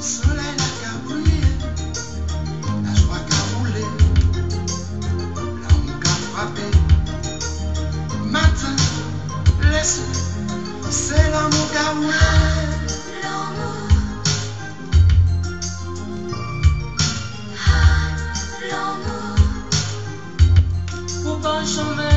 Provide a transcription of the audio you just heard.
Soleil a qua la joie qua roulée, l'amour qu'a frappé, matin, laisse, c'est l'amour qu'à rouler, l'amour, l'amour, pour pas changer.